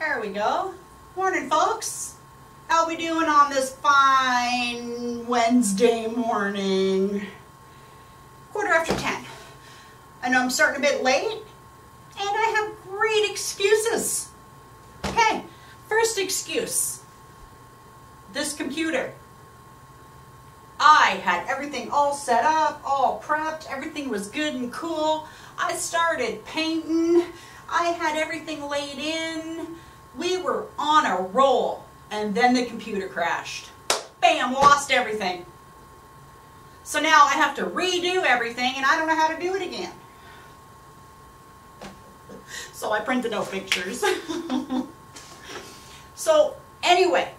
There we go. Morning, folks. How we doing on this fine Wednesday morning? Quarter after 10. I know I'm starting a bit late, and I have great excuses. Okay, first excuse. This computer. I had everything all set up, all prepped, everything was good and cool. I started painting, I had everything laid in. We were on a roll, and then the computer crashed. Bam, lost everything. So now I have to redo everything, and I don't know how to do it again. So I printed out pictures. so, anyway,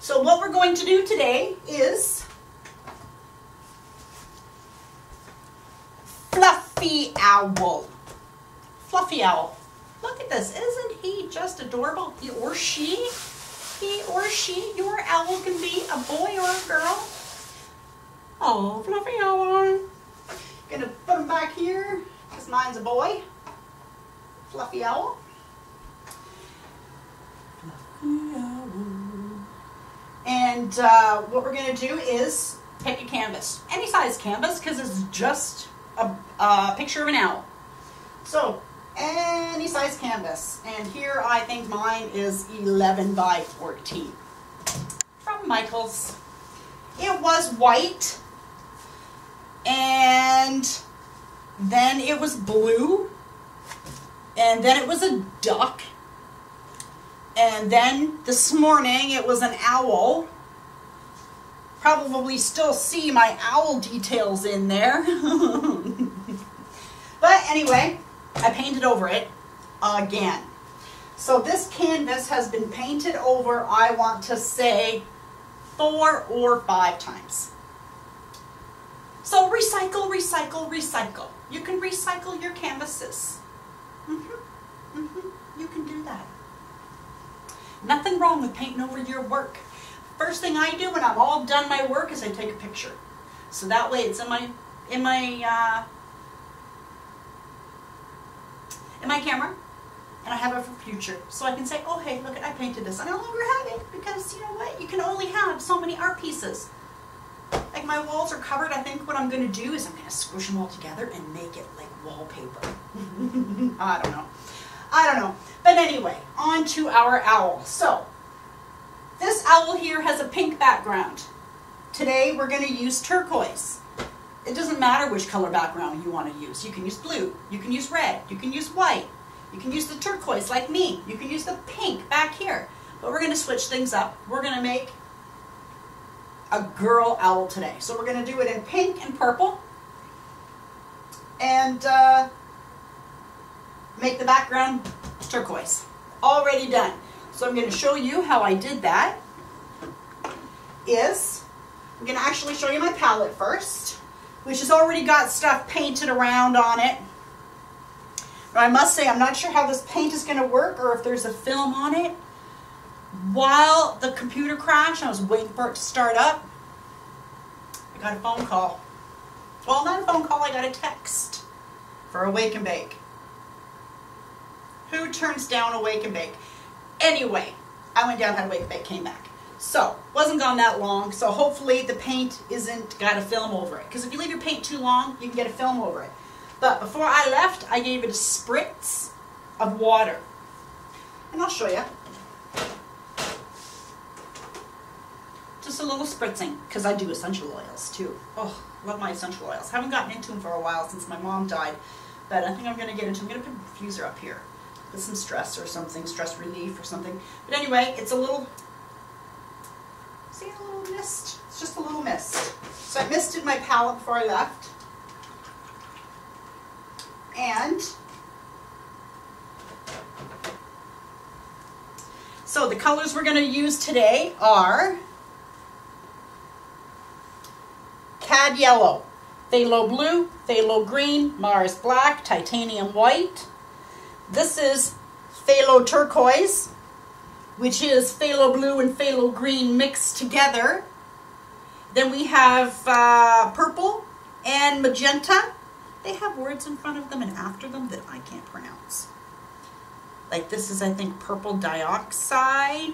so what we're going to do today is Fluffy Owl. Fluffy Owl. Look at this. Isn't he just adorable? He or she? He or she, your owl can be a boy or a girl. Oh, Fluffy Owl. Gonna put him back here because mine's a boy. Fluffy Owl. Fluffy Owl. And uh, what we're gonna do is pick a canvas. Any size canvas because it's just a, a picture of an owl. So, any size canvas. And here I think mine is 11 by 14. From Michaels. It was white. And then it was blue. And then it was a duck. And then this morning it was an owl probably still see my owl details in there. but anyway, I painted over it again. So this canvas has been painted over, I want to say, four or five times. So recycle, recycle, recycle. You can recycle your canvases. Mm-hmm. Mm-hmm. You can do that. Nothing wrong with painting over your work. First thing I do when I'm all done my work is I take a picture. So that way it's in my in my uh, my camera and I have it for future. So I can say, oh hey, look, I painted this. I no longer have it because you know what? You can only have so many art pieces. Like my walls are covered. I think what I'm going to do is I'm going to squish them all together and make it like wallpaper. I don't know. I don't know. But anyway, on to our owl. So this owl here has a pink background. Today we're going to use turquoise. It doesn't matter which color background you want to use. You can use blue, you can use red, you can use white, you can use the turquoise like me, you can use the pink back here. But we're going to switch things up. We're going to make a girl owl today. So we're going to do it in pink and purple. And uh, make the background turquoise. Already done. So I'm going to show you how I did that. Is I'm going to actually show you my palette first, which has already got stuff painted around on it. Now I must say I'm not sure how this paint is going to work or if there's a film on it. While the computer crashed, I was waiting for it to start up. I got a phone call. Well, not a phone call, I got a text for Awake and Bake. Who turns down Awake and Bake? Anyway, I went down, had a wake and bake, came back. So, wasn't gone that long, so hopefully the paint isn't got a film over it. Because if you leave your paint too long, you can get a film over it. But before I left, I gave it a spritz of water. And I'll show you. Just a little spritzing, because I do essential oils too. Oh, love my essential oils. Haven't gotten into them for a while since my mom died, but I think I'm going to get into them. I'm going to put a diffuser up here with some stress or something, stress relief or something. But anyway, it's a little, see a little mist? It's just a little mist. So I misted my palette before I left. And so the colors we're going to use today are Cad Yellow, Phthalo Blue, Phthalo Green, Mars Black, Titanium White, this is phthalo turquoise, which is phthalo blue and phthalo green mixed together. Then we have uh, purple and magenta. They have words in front of them and after them that I can't pronounce. Like this is, I think, purple dioxide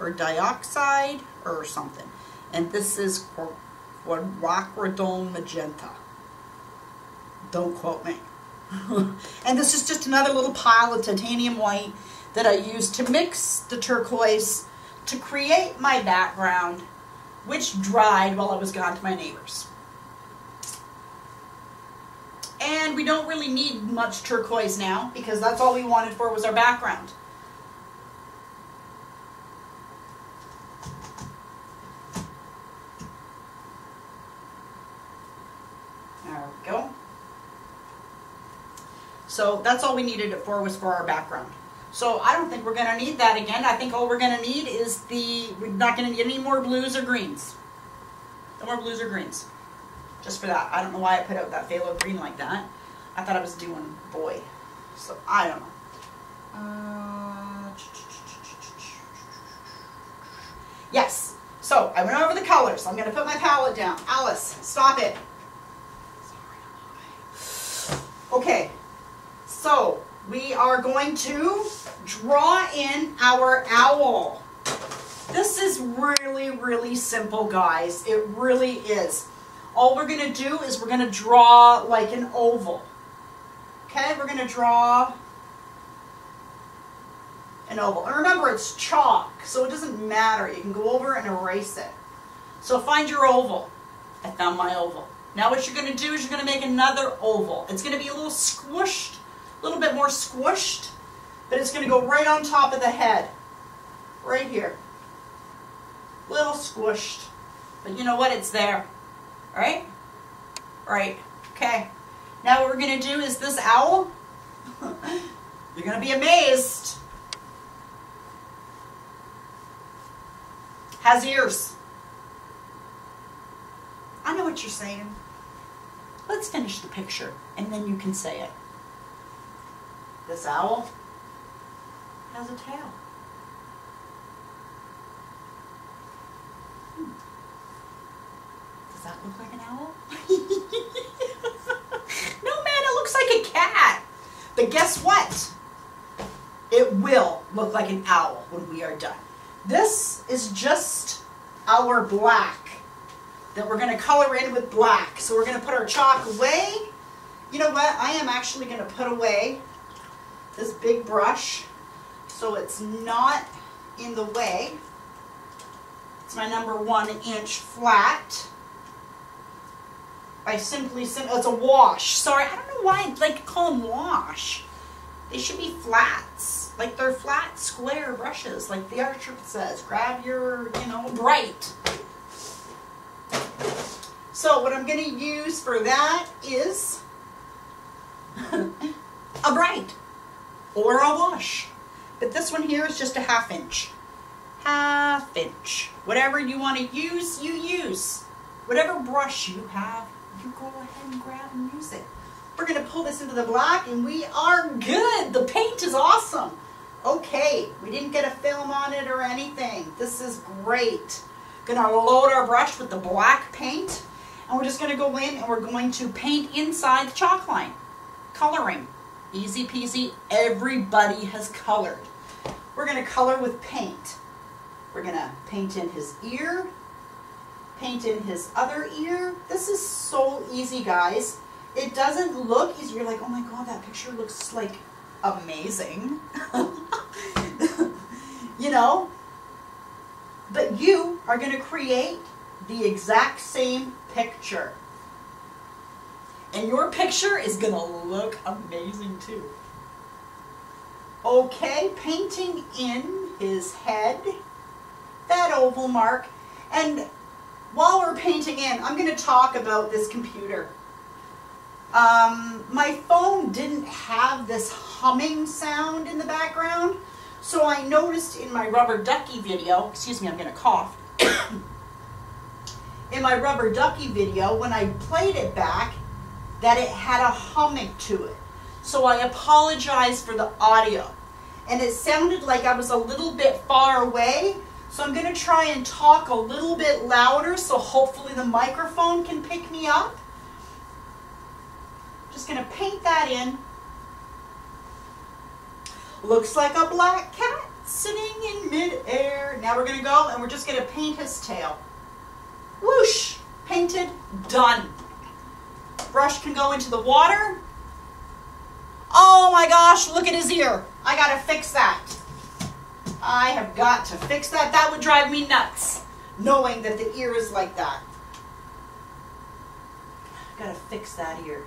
or dioxide or something. And this is quadradone magenta. Don't quote me. and this is just another little pile of titanium white that I used to mix the turquoise to create my background, which dried while I was gone to my neighbor's. And we don't really need much turquoise now because that's all we wanted for was our background. There we go. So that's all we needed it for was for our background. So I don't think we're going to need that again. I think all we're going to need is the, we're not going to need any more blues or greens. No more blues or greens just for that. I don't know why I put out that phthalo green like that. I thought I was doing boy. So I don't know. Uh, yes. So I went over the colors. I'm going to put my palette down. Alice, stop it. Okay. So we are going to draw in our owl. This is really, really simple, guys. It really is. All we're going to do is we're going to draw like an oval. Okay, we're going to draw an oval. And remember, it's chalk, so it doesn't matter. You can go over and erase it. So find your oval. I found my oval. Now what you're going to do is you're going to make another oval. It's going to be a little squished, a little bit more squished, but it's going to go right on top of the head. Right here. Little squished. But you know what? It's there. Right? Right. Okay. Now what we're going to do is this owl, you're going to be amazed, has ears. I know what you're saying. Let's finish the picture and then you can say it. This owl has a tail. Hmm. Does that look like an owl? no, man, it looks like a cat. But guess what? It will look like an owl when we are done. This is just our black that we're going to color in with black. So we're going to put our chalk away. You know what? I am actually going to put away this big brush so it's not in the way. It's my number one inch flat. I simply, sim it's a wash. Sorry, I don't know why I like to call them wash. They should be flats. Like they're flat, square brushes, like the art archer says. Grab your, you know, bright. So what I'm going to use for that is a bright or a wash. But this one here is just a half inch. Half inch. Whatever you want to use, you use. Whatever brush you have, you go ahead and grab and use it. We're going to pull this into the black and we are good. The paint is awesome. Okay, we didn't get a film on it or anything. This is great. Gonna load our brush with the black paint and we're just gonna go in and we're going to paint inside the chalk line. Coloring. Easy peasy, everybody has colored. We're gonna color with paint. We're gonna paint in his ear, paint in his other ear. This is so easy, guys. It doesn't look easy. You're like, oh my God, that picture looks like amazing. you know? But you are to create the exact same picture. And your picture is going to look amazing too. Okay, painting in his head, that oval mark, and while we're painting in, I'm going to talk about this computer. Um, my phone didn't have this humming sound in the background, so I noticed in my rubber ducky video, excuse me, I'm going to cough. in my rubber ducky video, when I played it back, that it had a humming to it. So I apologize for the audio. And it sounded like I was a little bit far away, so I'm going to try and talk a little bit louder so hopefully the microphone can pick me up. Just going to paint that in. Looks like a black cat sitting in midair. Now we're gonna go and we're just gonna paint his tail. Whoosh, painted, done. Brush can go into the water. Oh my gosh, look at his ear. I gotta fix that. I have got to fix that. That would drive me nuts, knowing that the ear is like that. Gotta fix that ear.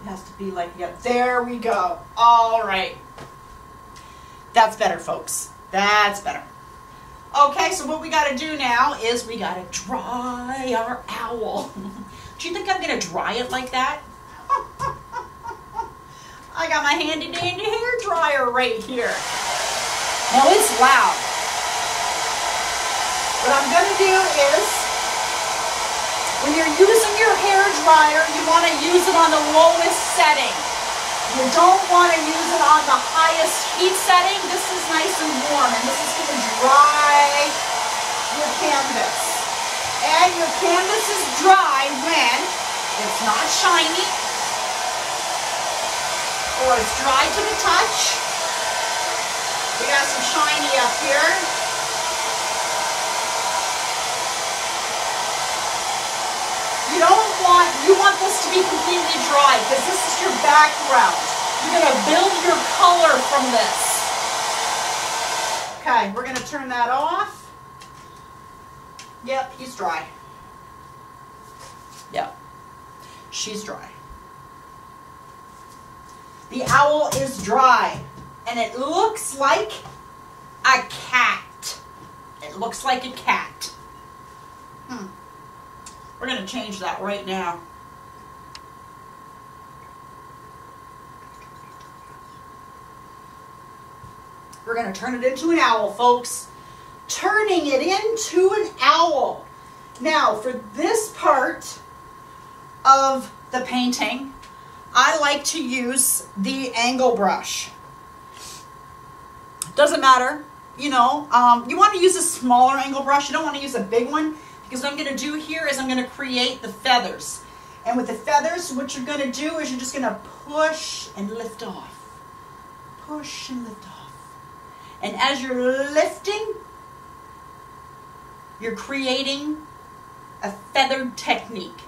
It has to be like, yeah, there we go. All right. That's better, folks. That's better. Okay, so what we gotta do now is we gotta dry our owl. do you think I'm gonna dry it like that? I got my handy dandy hair dryer right here. Now it's loud. What I'm gonna do is, when you're using your hair dryer, you wanna use it on the lowest setting. You don't wanna use it on the highest heat setting. This is nice and warm, and this is gonna dry your canvas. And your canvas is dry when it's not shiny, or it's dry to the touch, we got some shiny up here. You don't want, you want this to be completely dry because this is your background. You're going to build your color from this. Okay, we're going to turn that off. Yep, he's dry. Yep, she's dry. The owl is dry and it looks like a cat. It looks like a cat. Hmm. We're going to change that right now. We're going to turn it into an owl, folks. Turning it into an owl. Now, for this part of the painting, I like to use the angle brush. Doesn't matter. You know, um, you want to use a smaller angle brush. You don't want to use a big one because what I'm going to do here is I'm going to create the feathers. And with the feathers, what you're going to do is you're just going to push and lift off. Push and lift off. And as you're lifting, you're creating a feathered technique.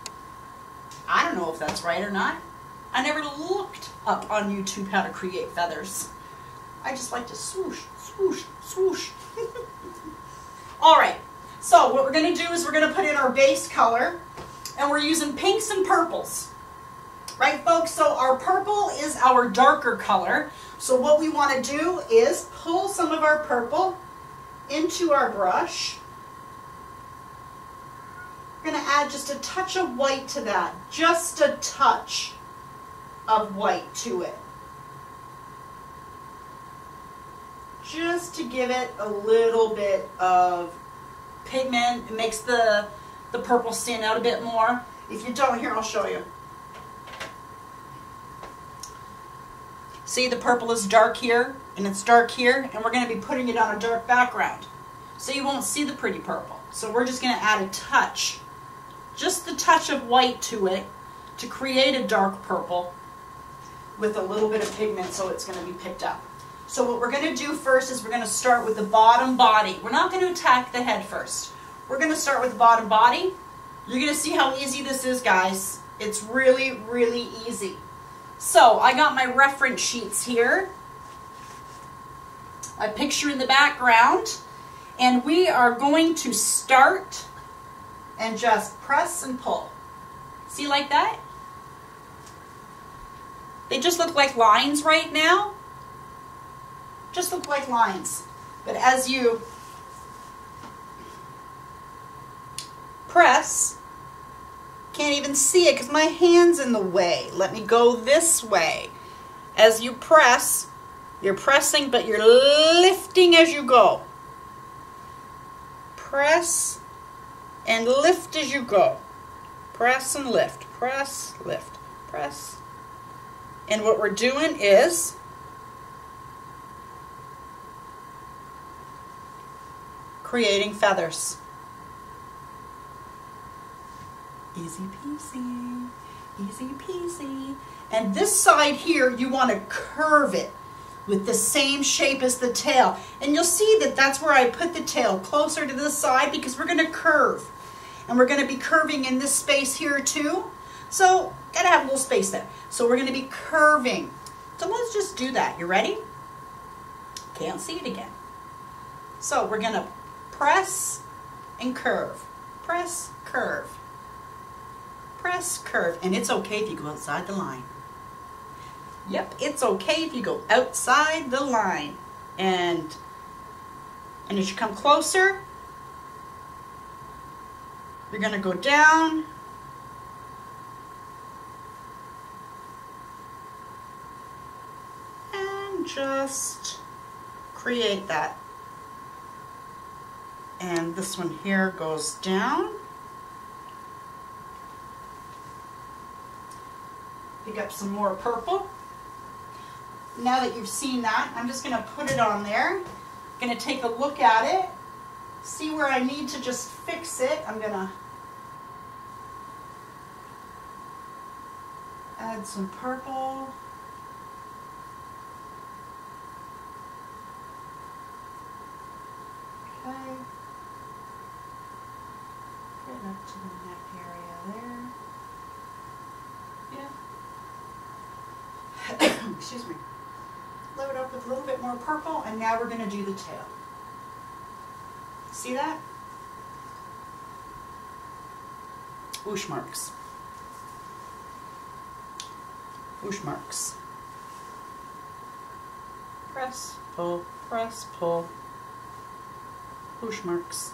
I don't know if that's right or not. I never looked up on YouTube how to create feathers. I just like to swoosh, swoosh, swoosh. All right, so what we're gonna do is we're gonna put in our base color and we're using pinks and purples. Right, folks? So our purple is our darker color. So what we want to do is pull some of our purple into our brush. We're going to add just a touch of white to that. Just a touch of white to it. just to give it a little bit of pigment. It makes the, the purple stand out a bit more. If you don't, here, I'll show you. See, the purple is dark here, and it's dark here, and we're going to be putting it on a dark background. So you won't see the pretty purple. So we're just going to add a touch, just the touch of white to it, to create a dark purple with a little bit of pigment so it's going to be picked up. So what we're going to do first is we're going to start with the bottom body. We're not going to attack the head first. We're going to start with the bottom body. You're going to see how easy this is, guys. It's really, really easy. So I got my reference sheets here. A picture in the background. And we are going to start and just press and pull. See like that? They just look like lines right now just look like lines. But as you press, can't even see it because my hand's in the way. Let me go this way. As you press, you're pressing, but you're lifting as you go. Press and lift as you go. Press and lift, press, lift, press. And what we're doing is creating feathers. Easy peasy, easy peasy. And this side here, you want to curve it. With the same shape as the tail. And you'll see that that's where I put the tail closer to the side because we're gonna curve. And we're gonna be curving in this space here too. So gotta have a little space there. So we're gonna be curving. So let's just do that. You ready? Can't see it again. So we're gonna press and curve. Press, curve. Press, curve. And it's okay if you go outside the line. Yep, it's okay if you go outside the line. And, and as you come closer, you're gonna go down. And just create that. And this one here goes down. Pick up some more purple now that you've seen that, I'm just going to put it on there. going to take a look at it, see where I need to just fix it. I'm going to add some purple. Okay. Get up to the neck area there. Yeah. Excuse me up with a little bit more purple, and now we're going to do the tail. See that? Whoosh marks. Whoosh marks. Press, pull, press, pull. Whoosh marks.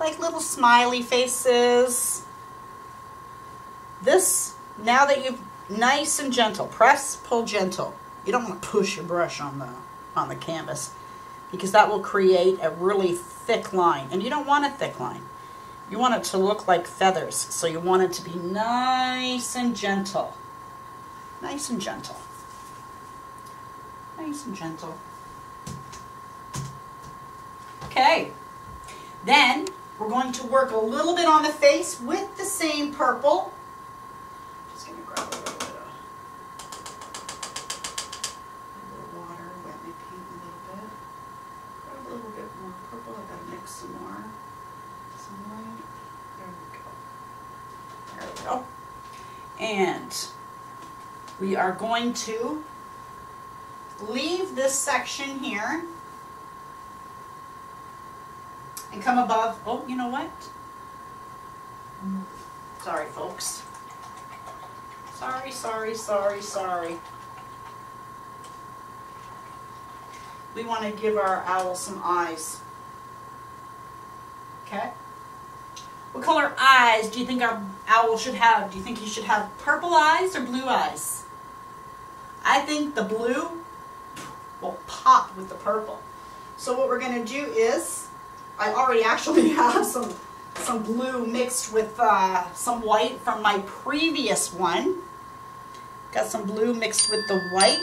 Like little smiley faces. This, now that you've nice and gentle, press, pull, gentle. You don't want to push your brush on the on the canvas because that will create a really thick line. And you don't want a thick line. You want it to look like feathers. So you want it to be nice and gentle. Nice and gentle. Nice and gentle. Okay. Then we're going to work a little bit on the face with the same purple. Just going to grab a little some more. Some white. And we are going to leave this section here and come above. Oh, you know what? Sorry, folks. Sorry, sorry, sorry, sorry. We want to give our owl some eyes. Okay. What color eyes do you think our owl should have? Do you think he should have purple eyes or blue eyes? I think the blue will pop with the purple. So what we're going to do is, I already actually have some, some blue mixed with uh, some white from my previous one. Got some blue mixed with the white.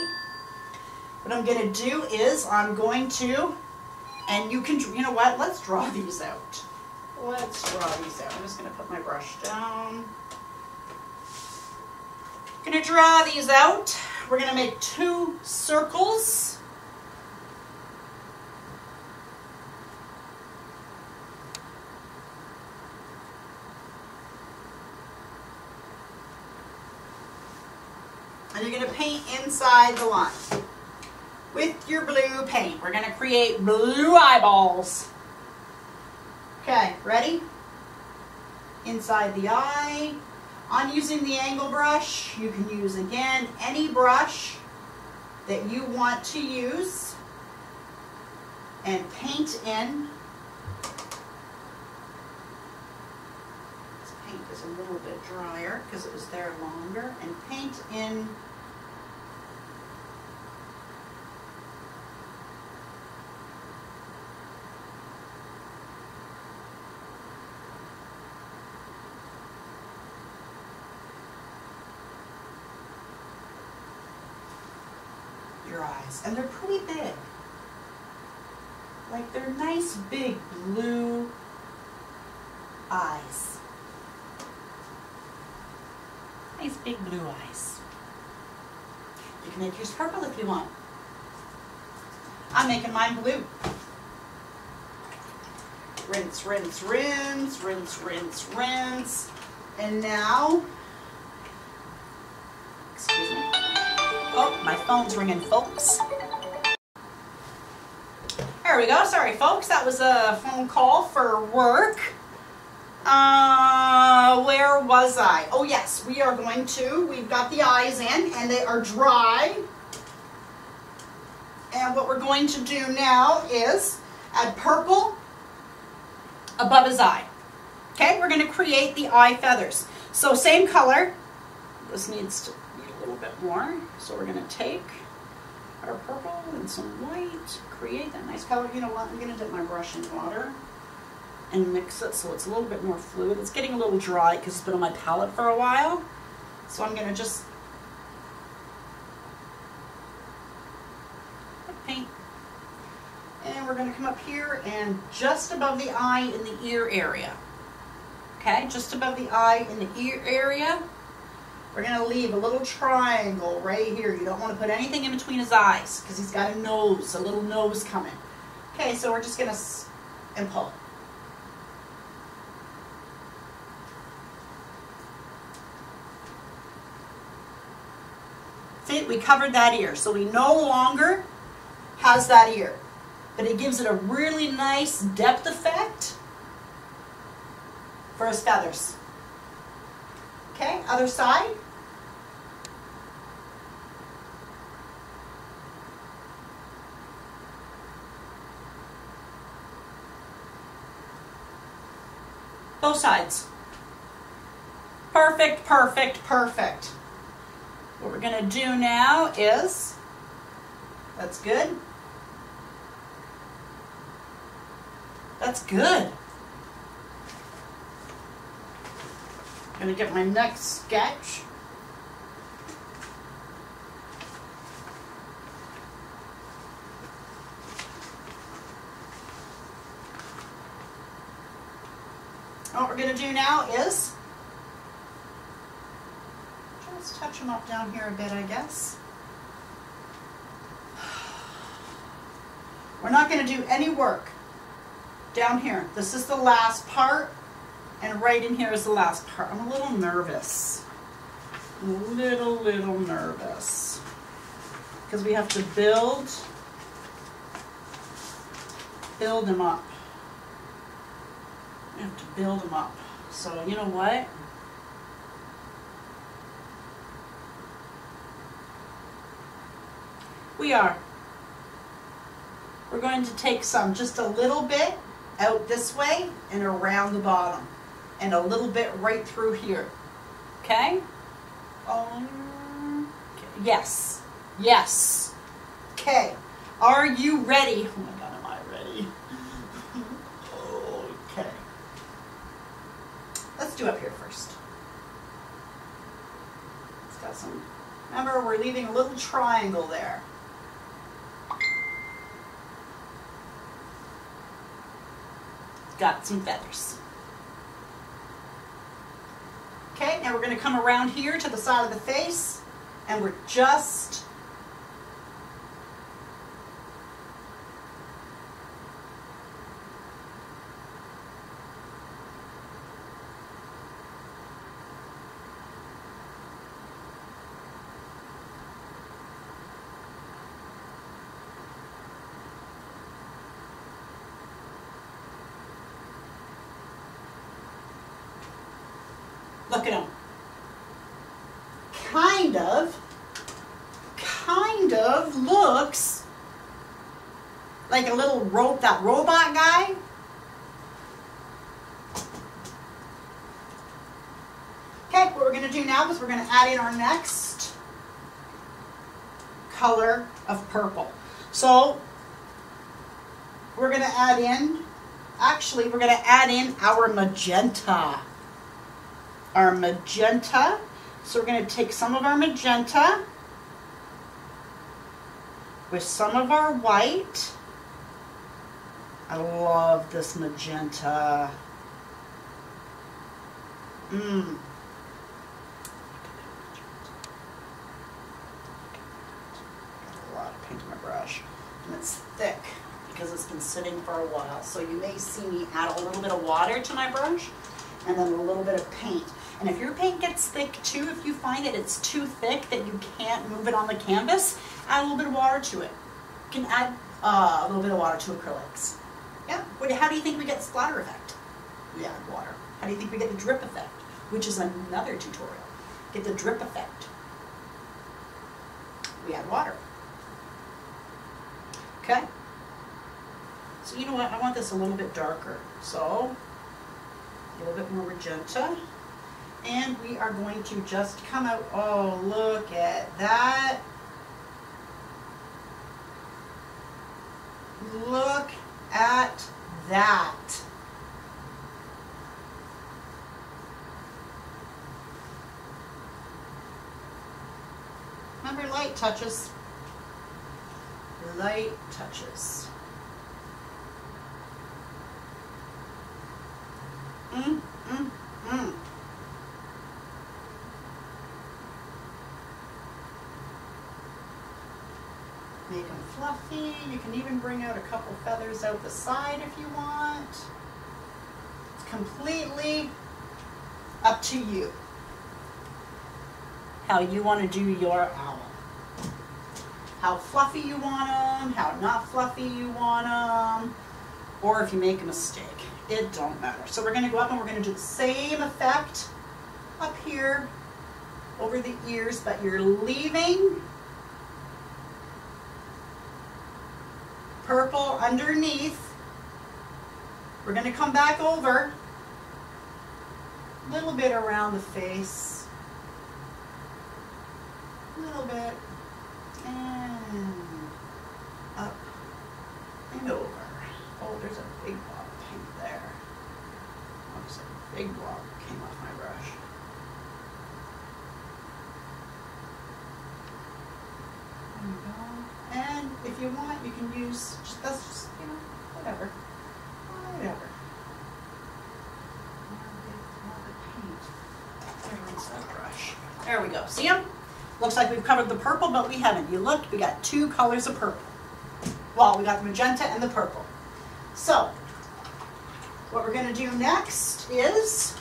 What I'm going to do is I'm going to, and you can, you know what, let's draw these out. Let's draw these out. I'm just going to put my brush down. Going to draw these out. We're going to make two circles. And you're going to paint inside the line with your blue paint. We're going to create blue eyeballs. Okay, ready? Inside the eye. I'm using the angle brush, you can use, again, any brush that you want to use and paint in. This paint is a little bit drier because it was there longer. And paint in eyes. And they're pretty big. Like they're nice big blue eyes. Nice big blue eyes. You can make yours purple if you want. I'm making mine blue. Rinse, rinse, rinse, rinse, rinse, rinse. And now, my phone's ringing, folks. There we go. Sorry, folks. That was a phone call for work. Uh, where was I? Oh, yes. We are going to, we've got the eyes in and they are dry. And what we're going to do now is add purple above his eye. Okay, we're going to create the eye feathers. So same color. This needs to bit more. So we're going to take our purple and some white, create that nice color. You know what, I'm going to dip my brush in water and mix it so it's a little bit more fluid. It's getting a little dry because it's been on my palette for a while. So I'm going to just paint. And we're going to come up here and just above the eye in the ear area. Okay, just above the eye in the ear area, we're going to leave a little triangle right here. You don't want to put anything in between his eyes because he's got a nose, a little nose coming. Okay, so we're just going to and pull. See, we covered that ear. So we no longer has that ear. But it gives it a really nice depth effect for his feathers. Okay, other side. Both sides. Perfect, perfect, perfect. What we're going to do now is, that's good. That's good. I'm going to get my next sketch. What we're going to do now is just touch them up down here a bit, I guess. We're not going to do any work down here. This is the last part, and right in here is the last part. I'm a little nervous. A little, little nervous. Because we have to build, build them up. Have to build them up. So, you know what? We are. We're going to take some, just a little bit, out this way and around the bottom and a little bit right through here. Okay? Um. Yes. Yes. Okay. Are you ready? Oh my God, am I ready? okay. Let's do up here first. It's got some, remember we're leaving a little triangle there. got some feathers. Okay, now we're going to come around here to the side of the face and we're just Look at him. Kind of, kind of looks like a little rope, that robot guy. Okay, what we're going to do now is we're going to add in our next color of purple. So we're going to add in, actually we're going to add in our magenta our magenta. So we're going to take some of our magenta with some of our white. I love this magenta. Mmm. My brush. and it's thick because it's been sitting for a while. So you may see me add a little bit of water to my brush and then a little bit of paint. And if your paint gets thick too, if you find that it's too thick that you can't move it on the canvas, add a little bit of water to it. You can add uh, a little bit of water to acrylics. Yeah, what, how do you think we get the splatter effect? We add water. How do you think we get the drip effect? Which is another tutorial. Get the drip effect. We add water. Okay? So you know what, I want this a little bit darker. So, a little bit more magenta. And we are going to just come out, oh, look at that. Look at that. Remember light touches. Light touches. Mm, mm, mm. Make them fluffy. You can even bring out a couple feathers out the side if you want. It's completely up to you how you want to do your owl. How fluffy you want them, how not fluffy you want them, or if you make a mistake. It don't matter. So we're going to go up and we're going to do the same effect up here over the ears, but you're leaving purple underneath. We're going to come back over a little bit around the face, a little bit, and up and over. Oh, there's a big blob of paint there. Oops, a big blob came off my brush. There you go. And if you want, you can use, just, that's just, you know, whatever. Whatever. There we go. See them? Looks like we've covered the purple, but we haven't. You looked, we got two colors of purple. Well, we got the magenta and the purple. So, what we're going to do next is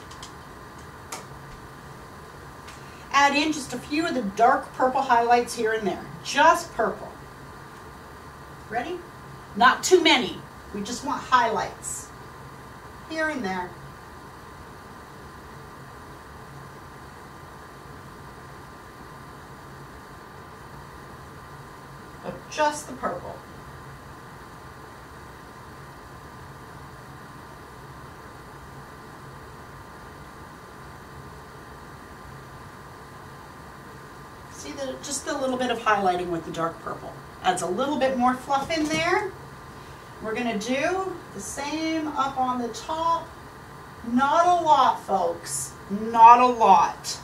add in just a few of the dark purple highlights here and there. Just purple. Ready? Not too many. We just want highlights here and there. But just the purple. See the, just a little bit of highlighting with the dark purple. Adds a little bit more fluff in there. We're gonna do the same up on the top. Not a lot, folks. Not a lot.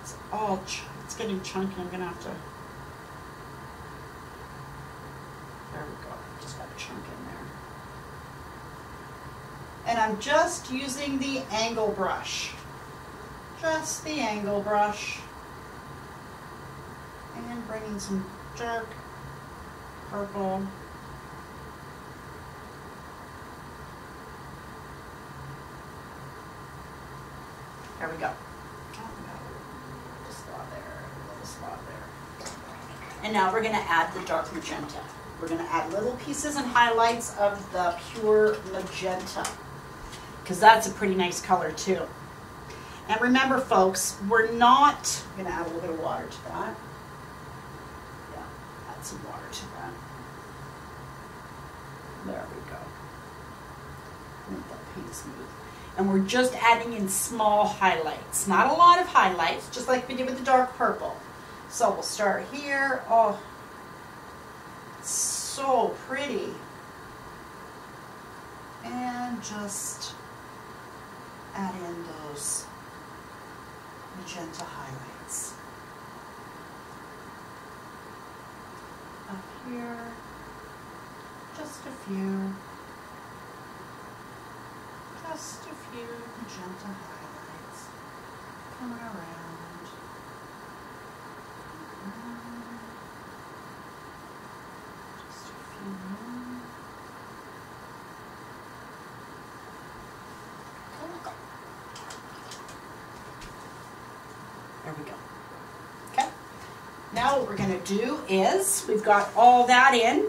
It's Oh, all, it's getting chunky. I'm gonna have to, there we go. Just got a chunk in there. And I'm just using the angle brush. Just the angle brush. And bringing some dark purple. There we go. Oh, no. Little spot there, a little spot there. And now we're gonna add the dark magenta. We're gonna add little pieces and highlights of the pure magenta because that's a pretty nice color too. And remember folks, we're not, I'm gonna add a little bit of water to that. Yeah, add some water to that. There we go. Make that paint smooth. And we're just adding in small highlights. Not a lot of highlights, just like we did with the dark purple. So we'll start here. Oh, so pretty. And just add in those magenta highlights. Up here, just a few, just a few magenta highlights coming around. There we go. Okay. Now what we're going to do is, we've got all that in.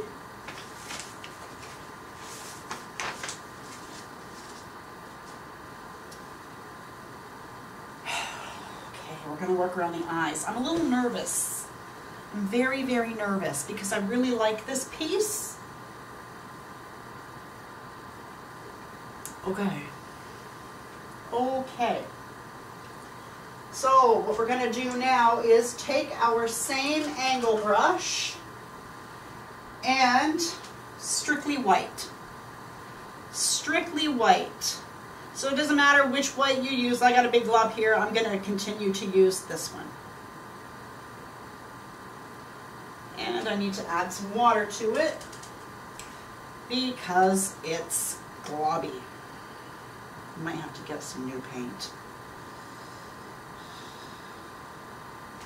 we're going to work around the eyes. I'm a little nervous I'm very, very nervous because I really like this piece. Okay. Okay. So what we're going to do now is take our same angle brush and strictly white. Strictly white. So it doesn't matter which white you use. I got a big glob here. I'm going to continue to use this one. I need to add some water to it because it's globby. Might have to get some new paint.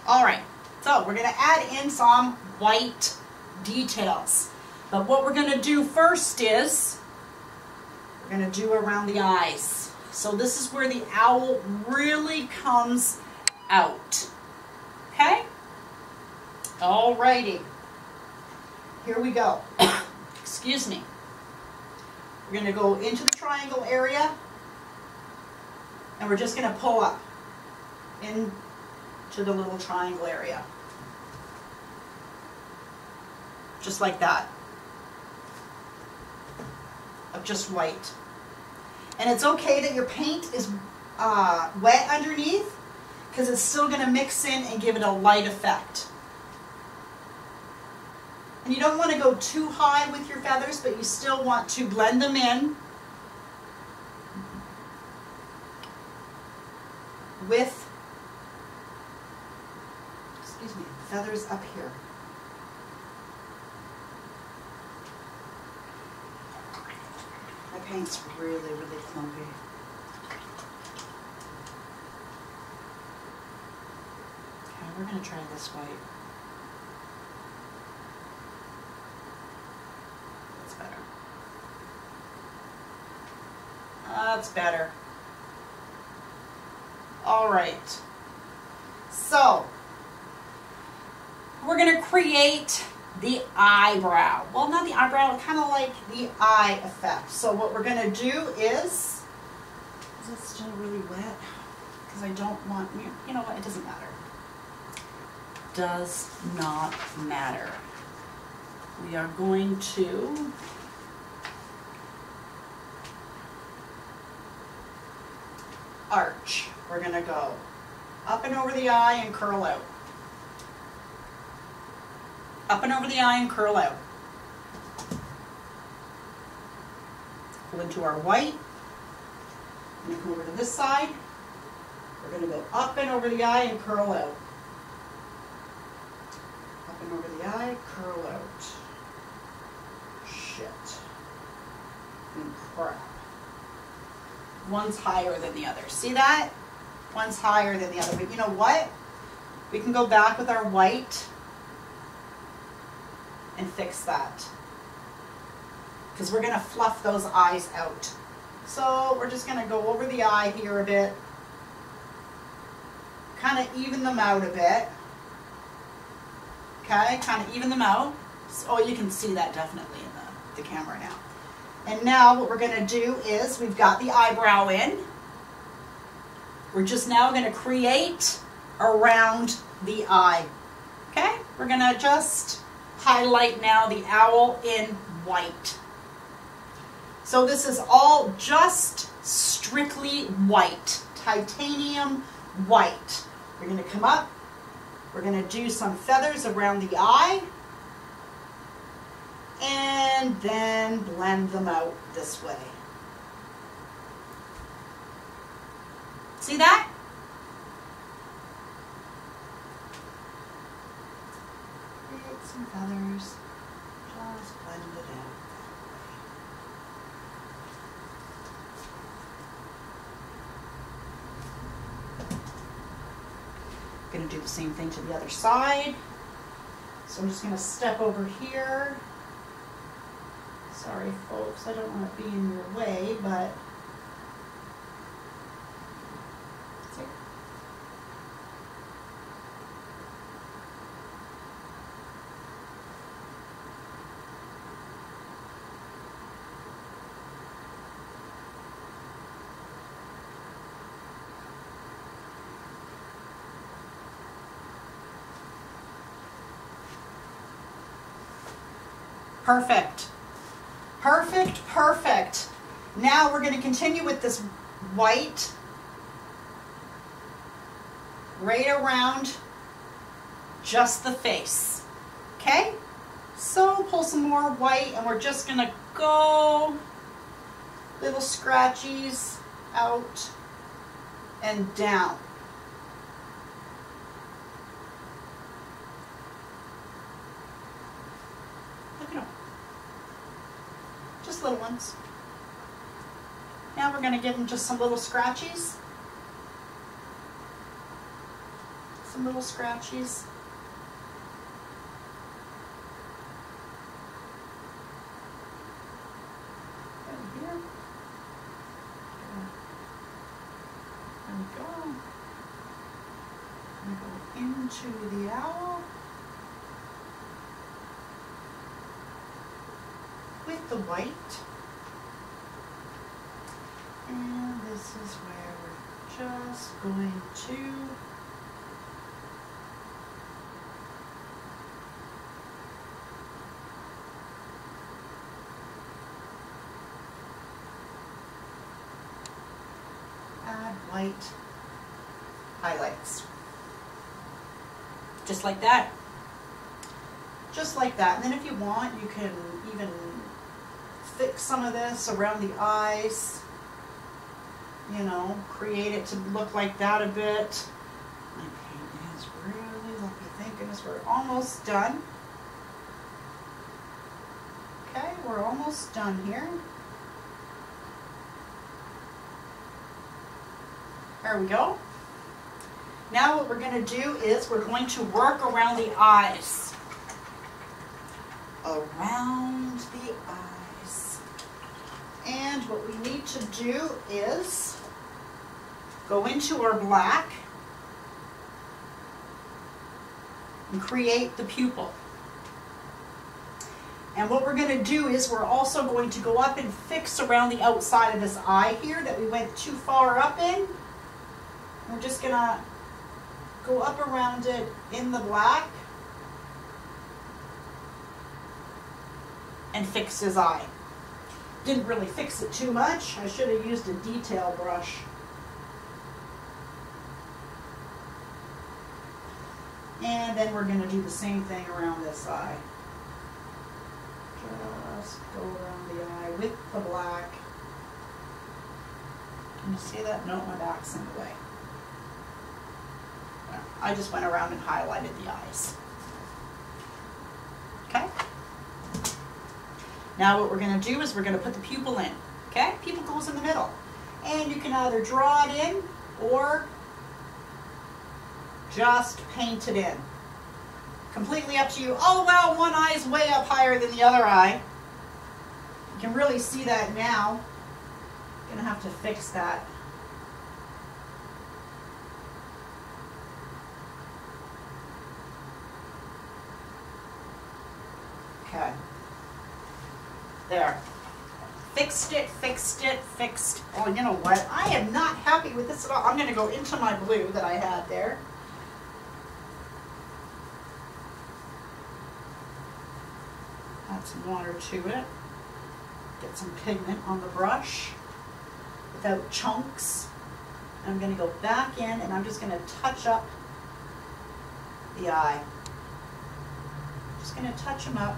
All right, so we're gonna add in some white details. But what we're gonna do first is, we're gonna do around the eyes. So this is where the owl really comes out, okay? All righty, here we go. Excuse me. We're gonna go into the triangle area and we're just gonna pull up into the little triangle area. Just like that. Of just white. And it's okay that your paint is uh, wet underneath because it's still going to mix in and give it a light effect. You don't want to go too high with your feathers, but you still want to blend them in with excuse me, feathers up here. My paint's really, really clumpy. Okay, we're going to try this white. That's better. That's better. All right. So, we're going to create the eyebrow. Well, not the eyebrow, kind of like the eye effect. So what we're going to do is, is it still really wet? Because I don't want, you know what, it doesn't matter. Does not matter. We are going to We're going to go up and over the eye and curl out up and over the eye and curl out. Go into our white. To come over to this side. We're going to go up and over the eye and curl out. Up and over the eye, curl out. Shit. And crap. One's higher than the other. See that? One's higher than the other. But you know what? We can go back with our white and fix that. Because we're going to fluff those eyes out. So we're just going to go over the eye here a bit. Kind of even them out a bit. Okay, kind of even them out. Oh, you can see that definitely in the, the camera now. And now what we're going to do is we've got the eyebrow in. We're just now going to create around the eye. Okay, we're going to just highlight now the owl in white. So this is all just strictly white, titanium white. We're going to come up, we're going to do some feathers around the eye, and then blend them out this way. See that? some feathers, just blend it out Going to do the same thing to the other side. So I'm just going to step over here. Sorry folks, I don't want to be in your way, but Perfect. Perfect, perfect. Now we're going to continue with this white right around just the face. Okay? So pull some more white and we're just going to go little scratchies out and down. Look at them. Just little ones. Now we're going to give them just some little scratchies. Some little scratchies. Into the owl. With the white. And this is where we're just going to add white highlights. Just like that. Just like that. And then if you want, you can even fix some of this around the eyes you know, create it to look like that a bit. My paint is really lucky. Thank goodness we're almost done. Okay, we're almost done here. There we go. Now what we're going to do is we're going to work around the eyes. Around the eyes. And what we need to do is go into our black and create the pupil. And what we're going to do is we're also going to go up and fix around the outside of this eye here that we went too far up in. We're just going to go up around it in the black and fix his eye. Didn't really fix it too much. I should have used a detail brush. And then we're going to do the same thing around this eye. Just go around the eye with the black. Can you see that? No, my back's in the way. I just went around and highlighted the eyes. Okay? Now what we're going to do is we're going to put the pupil in. Okay? Pupil goes in the middle. And you can either draw it in or just paint it in. Completely up to you. Oh well, one eye is way up higher than the other eye. You can really see that now. Gonna have to fix that. Okay. There. Fixed it, fixed it, fixed. Oh, you know what? I am not happy with this at all. I'm going to go into my blue that I had there. Add some water to it. Get some pigment on the brush without chunks. I'm going to go back in and I'm just going to touch up the eye. Just going to touch them up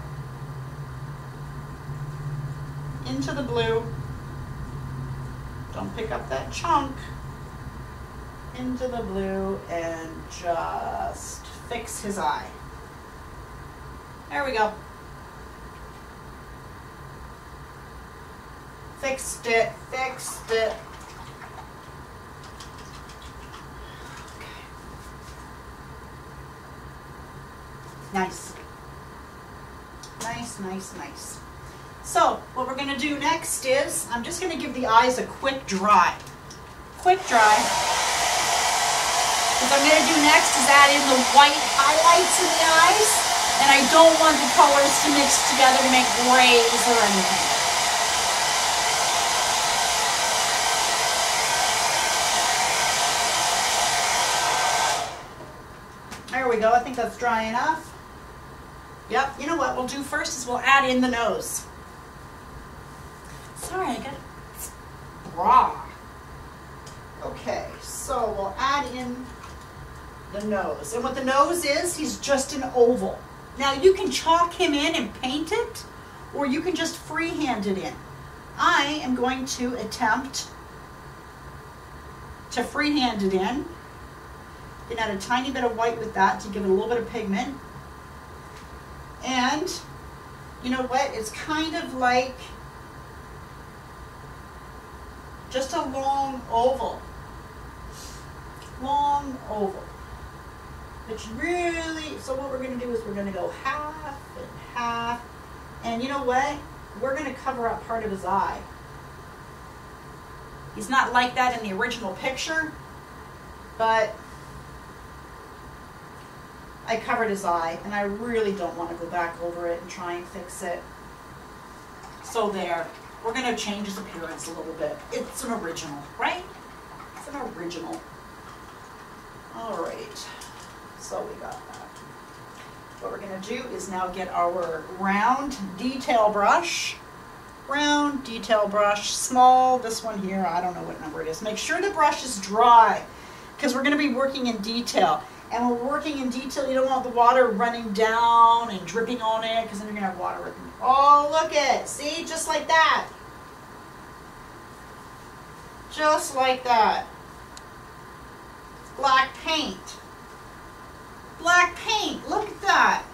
into the blue. Don't pick up that chunk. Into the blue and just fix his eye. There we go. Fixed it, fixed it. Okay. Nice. Nice, nice, nice. So what we're going to do next is, I'm just going to give the eyes a quick dry. Quick dry. What I'm going to do next is add in the white highlights in the eyes. And I don't want the colors to mix together to make grays or anything. There we go. I think that's dry enough. Yep, you know what we'll do first is we'll add in the nose. Sorry, I got it. bra. Okay, so we'll add in the nose. And what the nose is, he's just an oval. Now you can chalk him in and paint it, or you can just freehand it in. I am going to attempt to freehand it in. Then add a tiny bit of white with that to give it a little bit of pigment. And you know what? It's kind of like just a long oval. Long oval. It's really, so what we're going to do is we're going to go half and half. And you know what? We're going to cover up part of his eye. He's not like that in the original picture, but I covered his eye and I really don't want to go back over it and try and fix it. So there, we're going to change his appearance a little bit. It's an original, right? It's an original. All right. So we got that. What we're going to do is now get our round detail brush. Round detail brush, small, this one here, I don't know what number it is. Make sure the brush is dry because we're going to be working in detail. And we're working in detail, you don't want the water running down and dripping on it because then you're going to have water. Oh, look it. See, just like that. Just like that. Black paint black paint. Look at that.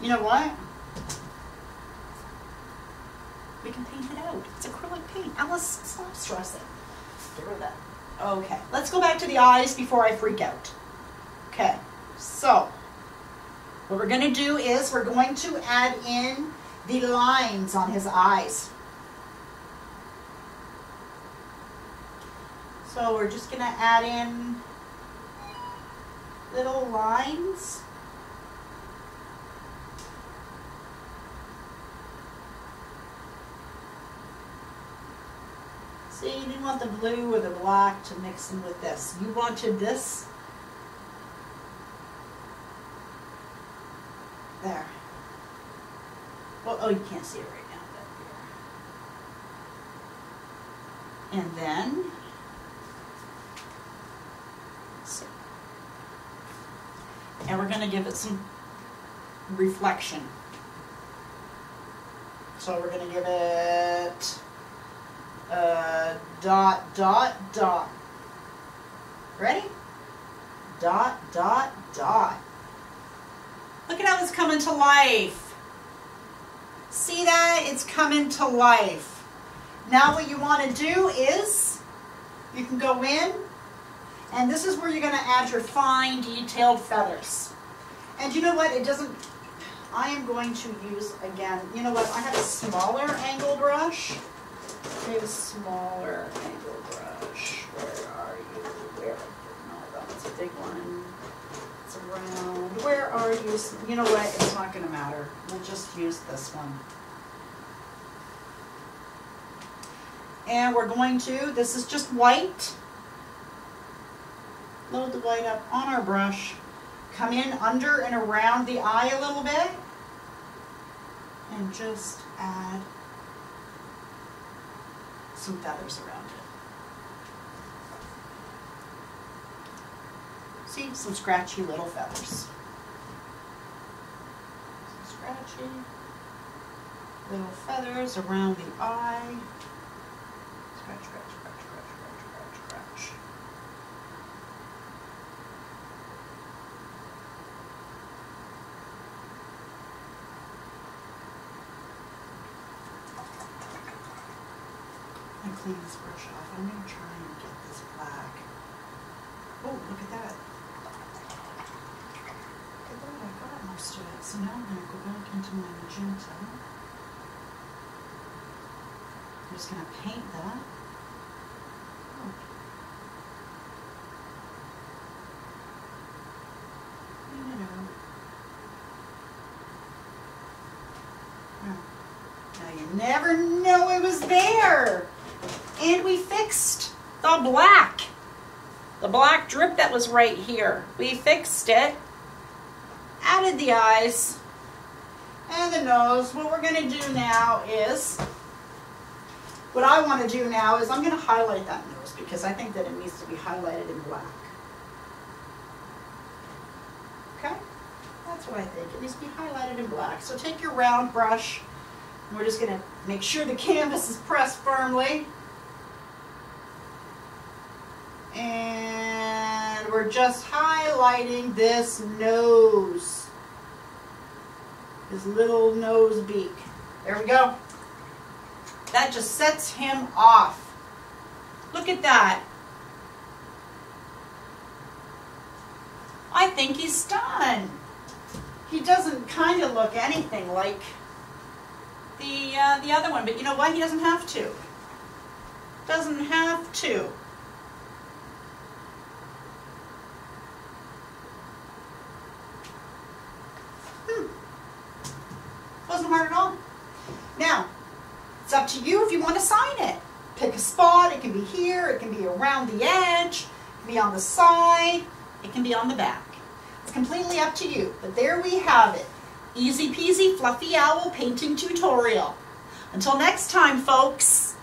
You know what? We can paint it out. It's acrylic paint. Alice, stop stressing. Get rid of that. Okay, let's go back to the eyes before I freak out. Okay, so what we're going to do is we're going to add in the lines on his eyes. So we're just going to add in little lines. See, you didn't want the blue or the black to mix in with this. You wanted this. There. Well, oh, you can't see it right now, but here. And then and we're going to give it some reflection. So we're going to give it a dot, dot, dot. Ready? Dot, dot, dot. Look at how it's coming to life. See that? It's coming to life. Now what you want to do is you can go in and this is where you're going to add your fine detailed feathers. And you know what? It doesn't, I am going to use, again, you know what? I have a smaller angle brush. I a smaller angle brush. Where are you? Where? No, that's a big one. It's around. Where are you? You know what? It's not going to matter. We'll just use this one. And we're going to, this is just white load the white up on our brush, come in under and around the eye a little bit, and just add some feathers around it. See, some scratchy little feathers. Some scratchy little feathers around the eye. This brush off. I'm going to try and get this black. Oh, look at that. Look at that, I got most of it. So now I'm going to go back into my magenta. I'm just going to paint that. Oh. Paint it out. Now you never know it was there. Fixed the black. The black drip that was right here. We fixed it. added the eyes and the nose. What we're going to do now is, what I want to do now is I'm going to highlight that nose because I think that it needs to be highlighted in black. Okay? That's what I think. It needs to be highlighted in black. So take your round brush. We're just going to make sure the canvas is pressed firmly. And we're just highlighting this nose. His little nose beak. There we go. That just sets him off. Look at that. I think he's done. He doesn't kind of look anything like the uh, the other one, but you know what? He doesn't have to. Doesn't have to. Wasn't hard at all. Now, it's up to you if you want to sign it. Pick a spot. It can be here. It can be around the edge. It can be on the side. It can be on the back. It's completely up to you. But there we have it. Easy peasy fluffy owl painting tutorial. Until next time, folks.